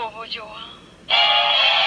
我不救啊。